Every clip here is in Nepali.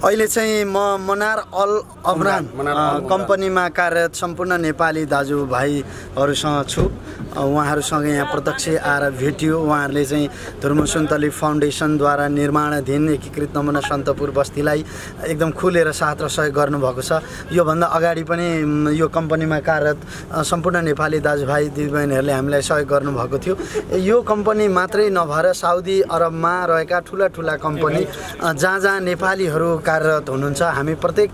अहिले चाहिँ म मनार अल अमरान। कम्पनीमा कार्यरत सम्पूर्ण नेपाली दाजुभाइहरूसँग छु। उहाँहरूसँग यहाँ प्रत्यक्ष आएर भेटियो। उहाँहरूले चाहिँ धर्म सुन्तली फाउन्डेसनद्वारा निर्माणाधीन एकीकृत नमुना सन्तपुर बस्तीलाई एकदम खुलेर साथ र सहयोग गर्नुभएको छ। योभन्दा अगाडि पनि यो कम्पनीमा कार्यरत सम्पूर्ण नेपाली दाजुभाइ दिदीबहिनीहरूले हामीलाई सहयोग गर्नुभएको थियो। यो कम्पनी मात्रै नभएर साउदी अरबमा रहेका ठुला ठुला कम्पनी जहाँ जहाँ नेपालीहरू कार्यरत हुनुहुन्छ। हामी प्रत्येक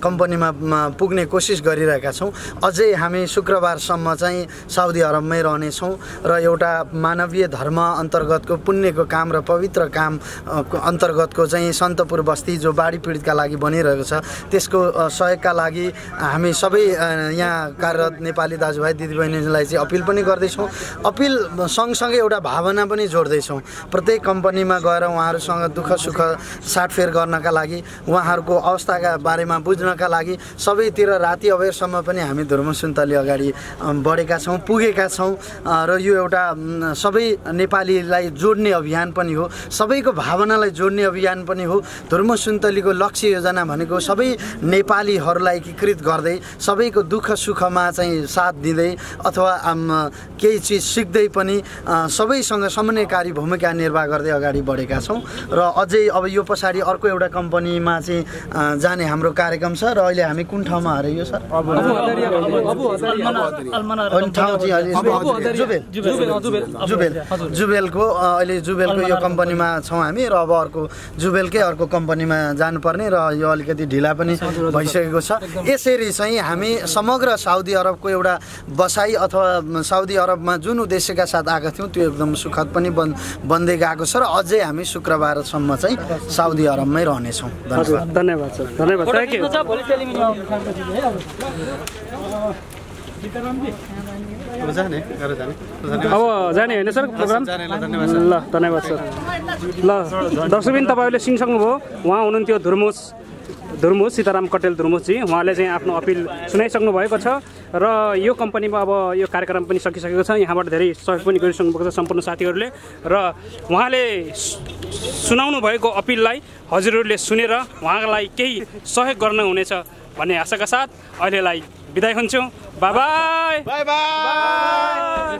कम्पनीमा पुग्ने कोसिस गरिरहेका छौँ। अझै हामी शुक्रबारसम्म चाहिँ साउदी अरबमै रहनेछौँ र एउटा मानवीय धर्म अन्तर्गतको पुण्यको काम र पवित्र काम अन्तर्गतको चाहिँ सन्तपुर बस्ती जो बाढी पीडितका लागि बनिरहेको छ त्यसको सहयोगका लागि हामी सबै यहाँ कार्यरत नेपाली दाजुभाइ दिदीबहिनीलाई चाहिँ अपिल पनि गर्दैछौँ। अपिल सँगसँगै एउटा भावना पनि जोड्दैछौँ। प्रत्येक कम्पनीमा गएर उहाँहरूसँग दुःख सुख साटफेर गर्नका लागि उहाँहरूको अवस्थाका बारेमा बुझ्नका लागि सबैतिर राति अबेरसम्म पनि हामी धर्म सुन्तली अगाडि बढेका छौँ पुगेका छौँ। र यो एउटा सबै नेपालीलाई जोड्ने अभियान पनि हो सबैको भावनालाई जोड्ने अभियान पनि हो। धर्म सुन्तलीको लक्ष्य योजना भनेको सबै नेपालीहरूलाई एकीकृत गर्दै सबैको दुःख सुखमा चाहिँ साथ दिँदै अथवा केही चिज सिक्दै पनि सबैसँग समन्वयकारी भूमिका निर्वाह गर्दै अगाडि बढेका छौँ। र अझै अब यो पछाडि अर्को एउटा कम्पनीमा चाहिँ जाने हाम्रो कार्यक्रम छ र अहिले हामी कुन ठाउँमा हरायो सर? जुबेल जुबेल जुबेलको अहिले जुबेलको यो कम्पनीमा छौँ हामी र अब अर्को जुबेलकै अर्को कम्पनीमा जानुपर्ने र यो अलिकति ढिला पनि भइसकेको छ। यसरी चाहिँ हामी समग्र साउदी अरबको एउटा बसाइ अथवा साउदी अरबमा जुन उद्देश्यका साथ आएका थियौँ त्यो एकदम सुखद पनि बन् बन्दै गएको छ र अझै हामी शुक्रबारसम्म चाहिँ साउदी अरबमै रहनेछौँ। धन्यवाद। धन्यवाद अब जाने होइन सर प्रोग्राम? जाने ल धन्यवाद सर। ल धन्यवाद सर। ल दर्शकबिन तपाईँहरूले सुनिसक्नुभयो उहाँ हुनुहुन्थ्यो धुर्मुस। धुर्मुस सीताराम कटेल धुर्मुसजी उहाँले चाहिँ आफ्नो अपिल सुनाइसक्नु भएको छ र यो कम्पनीमा अब यो कार्यक्रम पनि सकिसकेको छ। यहाँबाट धेरै सहयोग पनि गरिसक्नु भएको छ सम्पूर्ण साथीहरूले र उहाँले सुनाउनु भएको अपिललाई हजुरहरूले सुनेर उहाँलाई केही सहयोग गर्न हुनेछ भन्ने आशाका साथ अहिलेलाई बिदाय हुन्छौँ। By by! By by